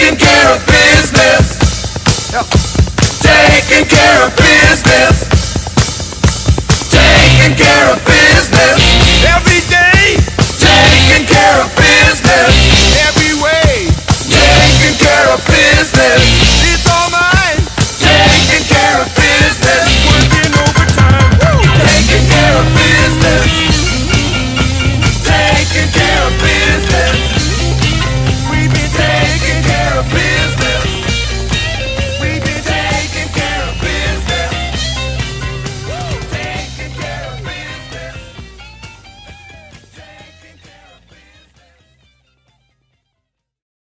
Taking care of business. Taking care of business.